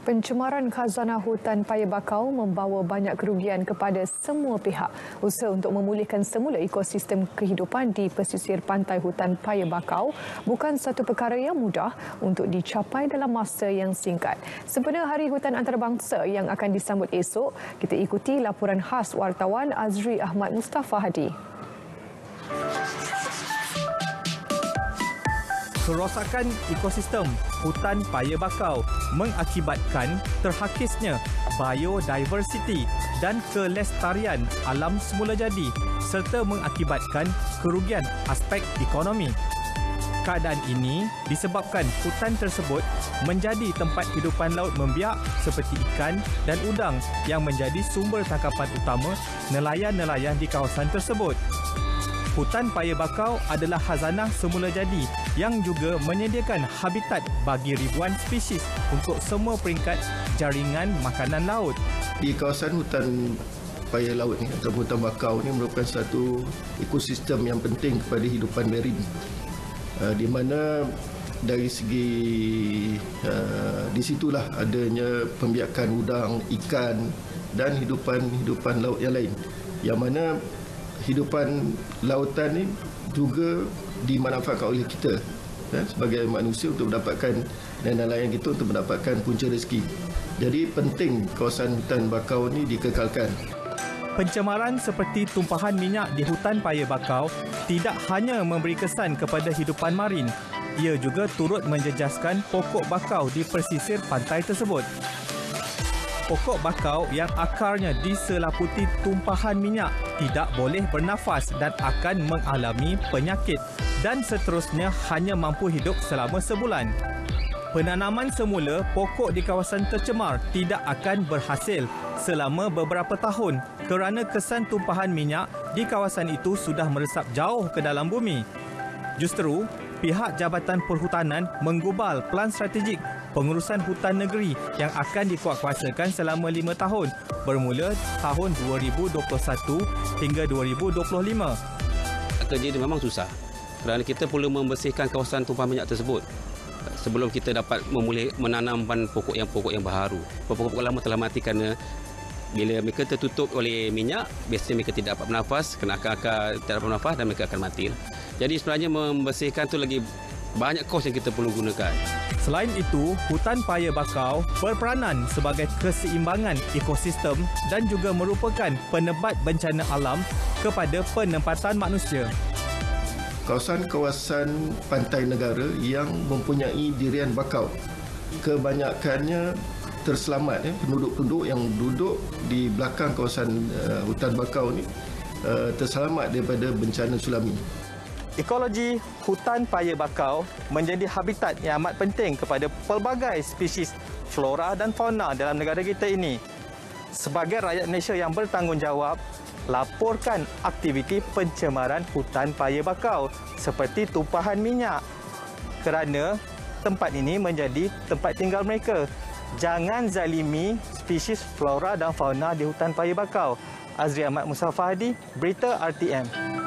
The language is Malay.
Pencemaran khazanah hutan paya bakau membawa banyak kerugian kepada semua pihak. Usaha untuk memulihkan semula ekosistem kehidupan di pesisir pantai hutan paya bakau bukan satu perkara yang mudah untuk dicapai dalam masa yang singkat. Sempena Hari Hutan Antarabangsa yang akan disambut esok, kita ikuti laporan khas wartawan Azri Ahmad Mustafa Hadi. Kerosakan ekosistem hutan paya bakau mengakibatkan terhakisnya biodiversity dan kelestarian alam semula jadi serta mengakibatkan kerugian aspek ekonomi. Keadaan ini disebabkan hutan tersebut menjadi tempat hidupan laut membiak seperti ikan dan udang yang menjadi sumber tangkapan utama nelayan-nelayan di kawasan tersebut. Hutan Paya Bakau adalah khazanah semula jadi yang juga menyediakan habitat bagi ribuan spesies untuk semua peringkat jaringan makanan laut. Di kawasan hutan Paya Laut ni atau hutan bakau ni merupakan satu ekosistem yang penting kepada hidupan marin. Uh, di mana dari segi uh, di situlah adanya pembiakan udang, ikan dan hidupan-hidupan laut yang lain. Yang mana hidupan lautan ni juga dimanfaatkan oleh kita ya, sebagai manusia untuk mendapatkan dan nelayan kita untuk mendapatkan punca rezeki. Jadi penting kawasan hutan bakau ni dikekalkan. Pencemaran seperti tumpahan minyak di hutan paya bakau tidak hanya memberi kesan kepada hidupan marin, ia juga turut menjejaskan pokok bakau di pesisir pantai tersebut pokok bakau yang akarnya diselaputi tumpahan minyak tidak boleh bernafas dan akan mengalami penyakit dan seterusnya hanya mampu hidup selama sebulan. Penanaman semula pokok di kawasan tercemar tidak akan berhasil selama beberapa tahun kerana kesan tumpahan minyak di kawasan itu sudah meresap jauh ke dalam bumi. Justru, pihak Jabatan Perhutanan menggubal pelan strategik pengurusan hutan negeri yang akan dikuatkuasakan selama lima tahun bermula tahun 2021 hingga 2025. Kerja ini memang susah kerana kita perlu membersihkan kawasan tumpah minyak tersebut sebelum kita dapat memulih menanamkan pokok yang pokok yang baru. Pokok-pokok lama telah mati kerana bila mereka tertutup oleh minyak, biasanya mereka tidak dapat bernafas, kena akar-akar tidak dapat bernafas dan mereka akan mati. Jadi sebenarnya membersihkan itu lagi banyak kos yang kita perlu gunakan. Selain itu, hutan paya bakau berperanan sebagai keseimbangan ekosistem dan juga merupakan penebat bencana alam kepada penempatan manusia. Kawasan-kawasan pantai negara yang mempunyai dirian bakau kebanyakannya terselamat ya penduduk-penduduk yang duduk di belakang kawasan uh, hutan bakau ni uh, terselamat daripada bencana tsunami. Ekologi hutan paya bakau menjadi habitat yang amat penting kepada pelbagai spesies flora dan fauna dalam negara kita ini. Sebagai rakyat Malaysia yang bertanggungjawab, laporkan aktiviti pencemaran hutan paya bakau seperti tumpahan minyak kerana tempat ini menjadi tempat tinggal mereka. Jangan zalimi spesies flora dan fauna di hutan paya bakau. Azri Ahmad Musa Fahdi, Berita RTM.